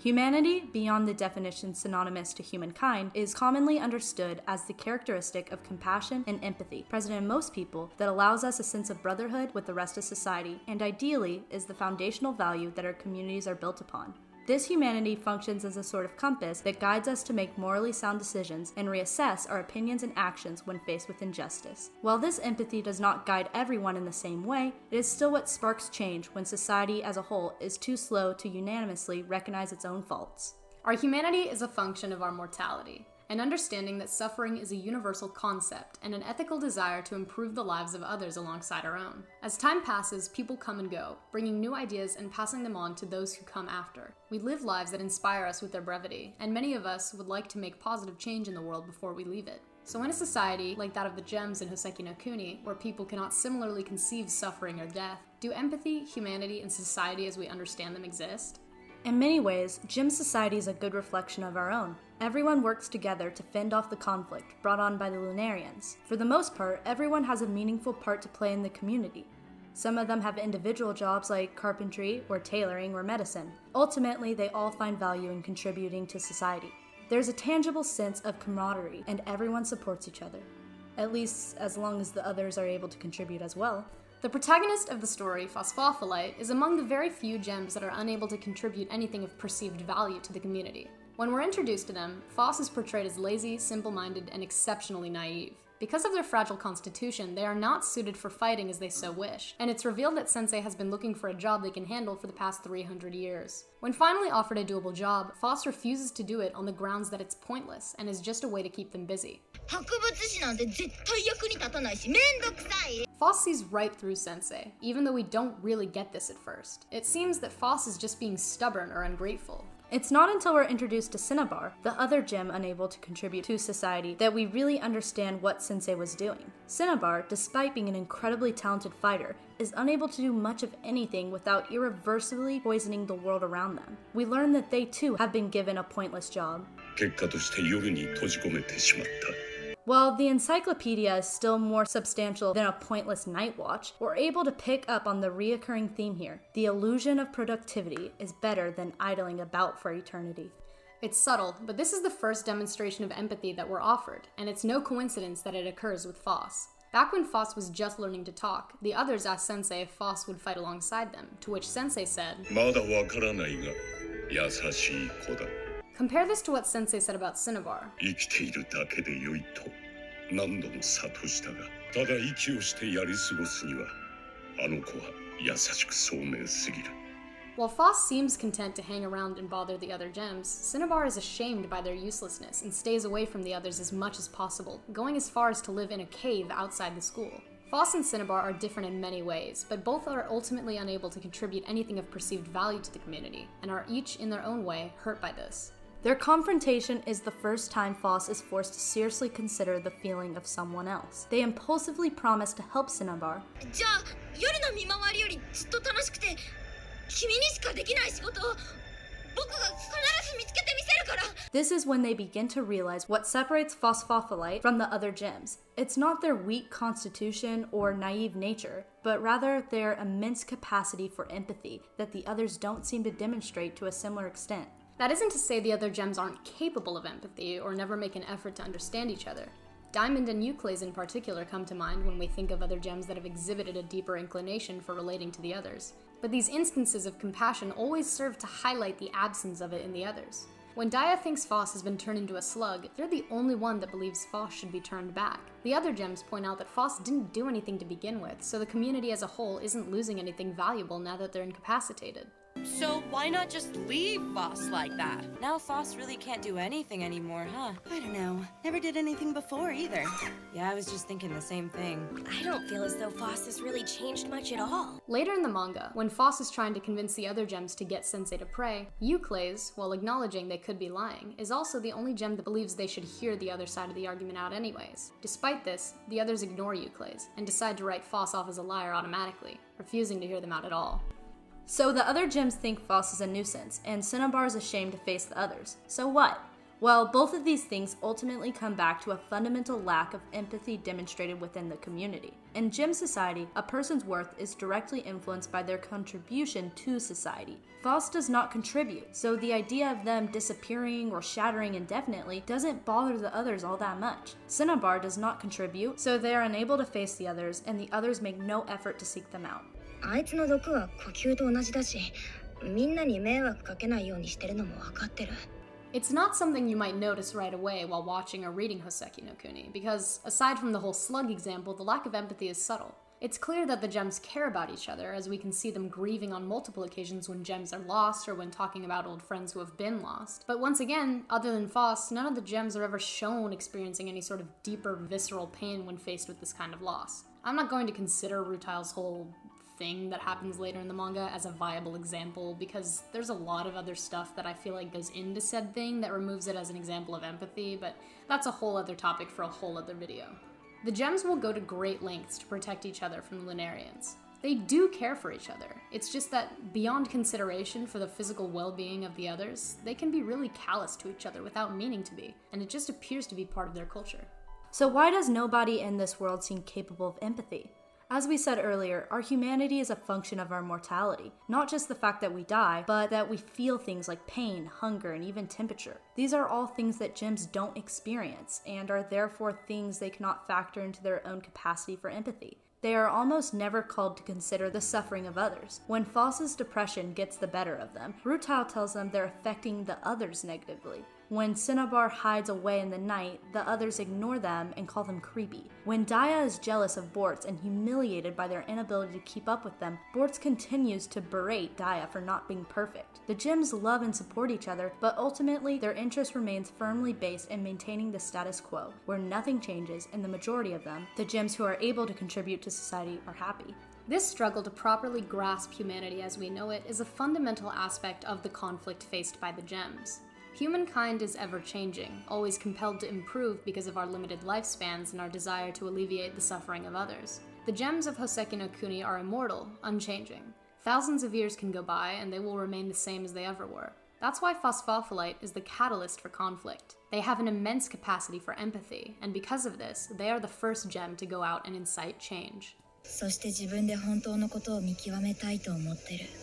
Humanity, beyond the definition synonymous to humankind, is commonly understood as the characteristic of compassion and empathy present in most people that allows us a sense of brotherhood with the rest of society, and ideally is the foundational value that our communities are built upon. This humanity functions as a sort of compass that guides us to make morally sound decisions and reassess our opinions and actions when faced with injustice. While this empathy does not guide everyone in the same way, it is still what sparks change when society as a whole is too slow to unanimously recognize its own faults. Our humanity is a function of our mortality an understanding that suffering is a universal concept, and an ethical desire to improve the lives of others alongside our own. As time passes, people come and go, bringing new ideas and passing them on to those who come after. We live lives that inspire us with their brevity, and many of us would like to make positive change in the world before we leave it. So in a society like that of the gems in Houseki no Kuni, where people cannot similarly conceive suffering or death, do empathy, humanity, and society as we understand them exist? In many ways, Gem Society is a good reflection of our own. Everyone works together to fend off the conflict brought on by the Lunarians. For the most part, everyone has a meaningful part to play in the community. Some of them have individual jobs like carpentry or tailoring or medicine. Ultimately, they all find value in contributing to society. There's a tangible sense of camaraderie, and everyone supports each other. At least as long as the others are able to contribute as well. The protagonist of the story, Phosphophyllite, is among the very few gems that are unable to contribute anything of perceived value to the community. When we're introduced to them, Phos is portrayed as lazy, simple minded, and exceptionally naive. Because of their fragile constitution, they are not suited for fighting as they so wish, and it's revealed that Sensei has been looking for a job they can handle for the past 300 years. When finally offered a doable job, Phos refuses to do it on the grounds that it's pointless and is just a way to keep them busy. Phos sees right through Sensei, even though we don't really get this at first. It seems that Phos is just being stubborn or ungrateful. It's not until we're introduced to Cinnabar, the other gem unable to contribute to society, that we really understand what Sensei was doing. Cinnabar, despite being an incredibly talented fighter, is unable to do much of anything without irreversibly poisoning the world around them. We learn that they too have been given a pointless job. While the encyclopedia is still more substantial than a pointless night watch, we're able to pick up on the reoccurring theme here. The illusion of productivity is better than idling about for eternity. It's subtle, but this is the first demonstration of empathy that we're offered, and it's no coincidence that it occurs with Phos. Back when Phos was just learning to talk, the others asked Sensei if Phos would fight alongside them, to which Sensei said, Compare this to what Sensei said about Cinnabar. While Phos seems content to hang around and bother the other gems, Cinnabar is ashamed by their uselessness and stays away from the others as much as possible, going as far as to live in a cave outside the school. Phos and Cinnabar are different in many ways, but both are ultimately unable to contribute anything of perceived value to the community, and are each, in their own way, hurt by this. Their confrontation is the first time Phos is forced to seriously consider the feeling of someone else. They impulsively promise to help Cinnabar. This is when they begin to realize what separates Phosphophyllite from the other gems. It's not their weak constitution or naive nature, but rather their immense capacity for empathy that the others don't seem to demonstrate to a similar extent. That isn't to say the other gems aren't capable of empathy or never make an effort to understand each other. Diamond and Euclase in particular come to mind when we think of other gems that have exhibited a deeper inclination for relating to the others. But these instances of compassion always serve to highlight the absence of it in the others. When Dia thinks Phos has been turned into a slug, they're the only one that believes Phos should be turned back. The other gems point out that Phos didn't do anything to begin with, so the community as a whole isn't losing anything valuable now that they're incapacitated. So why not just leave Phos like that? Now Phos really can't do anything anymore, huh? I don't know. Never did anything before either. Yeah, I was just thinking the same thing. I don't feel as though Phos has really changed much at all. Later in the manga, when Phos is trying to convince the other gems to get Sensei to pray, Euclase, while acknowledging they could be lying, is also the only gem that believes they should hear the other side of the argument out anyways. Despite this, the others ignore Euclase and decide to write Phos off as a liar automatically, refusing to hear them out at all. So the other gems think Phos is a nuisance, and Cinnabar is ashamed to face the others. So what? Well, both of these things ultimately come back to a fundamental lack of empathy demonstrated within the community. In gem society, a person's worth is directly influenced by their contribution to society. Phos does not contribute, so the idea of them disappearing or shattering indefinitely doesn't bother the others all that much. Cinnabar does not contribute, so they are unable to face the others, and the others make no effort to seek them out. あいつの毒は呼吸と同じだしみんなに迷惑かけないようにしてるのも分かってる It's not something you might notice right away while watching or reading Houseki no Kuni, because aside from the whole slug example, the lack of empathy is subtle. It's clear that the gems care about each other, as we can see them grieving on multiple occasions when gems are lost or when talking about old friends who have been lost. But once again, other than Phos, none of the gems are ever shown experiencing any sort of deeper visceral pain when faced with this kind of loss. I'm not going to consider Rutile's whole thing that happens later in the manga as a viable example because there's a lot of other stuff that I feel like goes into said thing that removes it as an example of empathy, but that's a whole other topic for a whole other video. The gems will go to great lengths to protect each other from the Lunarians. They do care for each other. It's just that beyond consideration for the physical well-being of the others, they can be really callous to each other without meaning to be, and it just appears to be part of their culture. So, why does nobody in this world seem capable of empathy? As we said earlier, our humanity is a function of our mortality. Not just the fact that we die, but that we feel things like pain, hunger, and even temperature. These are all things that gems don't experience, and are therefore things they cannot factor into their own capacity for empathy. They are almost never called to consider the suffering of others. When Phos's depression gets the better of them, Rutile tells them they're affecting the others negatively. When Cinnabar hides away in the night, the others ignore them and call them creepy. When Dia is jealous of Bortz and humiliated by their inability to keep up with them, Bortz continues to berate Dia for not being perfect. The gems love and support each other, but ultimately their interest remains firmly based in maintaining the status quo, where nothing changes and the majority of them, the gems who are able to contribute to society, are happy. This struggle to properly grasp humanity as we know it is a fundamental aspect of the conflict faced by the gems. Humankind is ever changing, always compelled to improve because of our limited lifespans and our desire to alleviate the suffering of others. The gems of Houseki no Kuni are immortal, unchanging. Thousands of years can go by and they will remain the same as they ever were. That's why phosphophyllite is the catalyst for conflict. They have an immense capacity for empathy, and because of this, they are the first gem to go out and incite change.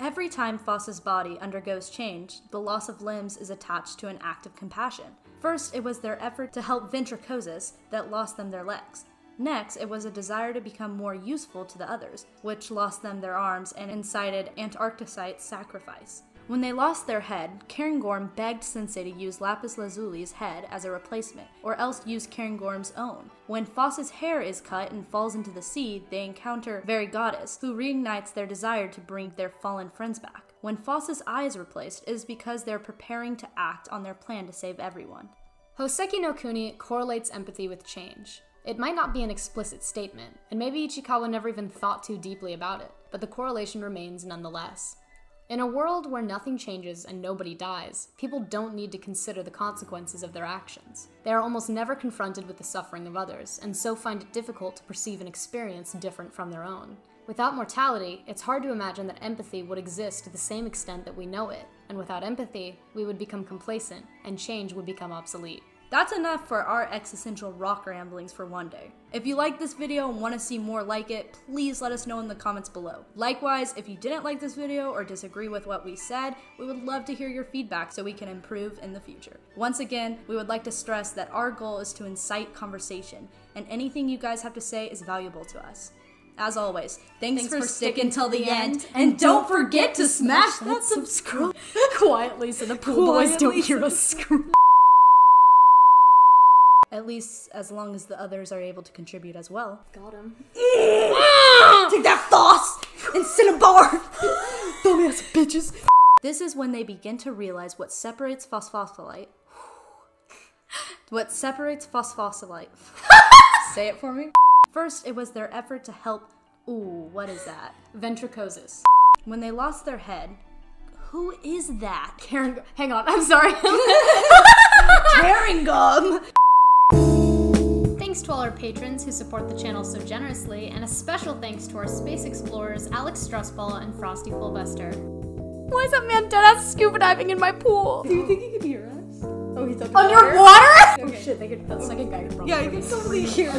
Every time Phos's body undergoes change, the loss of limbs is attached to an act of compassion. First, it was their effort to help Ventricosus that lost them their legs. Next, it was a desire to become more useful to the others, which lost them their arms and incited Antarcticite's sacrifice. When they lost their head, Cairngorm begged Sensei to use Lapis Lazuli's head as a replacement, or else use Cairngorm's own. When Phos's hair is cut and falls into the sea, they encounter Very Goddess, who reignites their desire to bring their fallen friends back. When Phos's eye is replaced, it is because they're preparing to act on their plan to save everyone. Houseki no Kuni correlates empathy with change. It might not be an explicit statement, and maybe Ichikawa never even thought too deeply about it, but the correlation remains nonetheless. In a world where nothing changes and nobody dies, people don't need to consider the consequences of their actions. They are almost never confronted with the suffering of others, and so find it difficult to perceive an experience different from their own. Without mortality, it's hard to imagine that empathy would exist to the same extent that we know it, and without empathy, we would become complacent, and change would become obsolete. That's enough for our existential rock ramblings for one day. If you like this video and want to see more like it, please let us know in the comments below. Likewise, if you didn't like this video or disagree with what we said, we would love to hear your feedback so we can improve in the future. Once again, we would like to stress that our goal is to incite conversation, and anything you guys have to say is valuable to us. As always, thanks, Thanks for, for sticking till the the end, end, and don't forget to smash that subscribe Quietly so the pool boys don't hear us scream. At least as long as the others are able to contribute as well. Got him. Take that Phos and Cinnabar! Dumbass bitches. This is when they begin to realize what separates phosphophyllite. what separates phosphophyllite. Say it for me. First, it was their effort to help. Ooh, what is that? Ventricosus. When they lost their head. Who is that? Karen, hang on, I'm sorry. Herring gum! Thanks to all our patrons who support the channel so generously, and a special thanks to our space explorers Alex Strussball and Frosty Fullbuster. Why is that man dead ass scuba diving in my pool? Do you think he could hear us? Oh he's Underwater? Oh shit, they could, that second guy could probably Yeah, you can totally hear.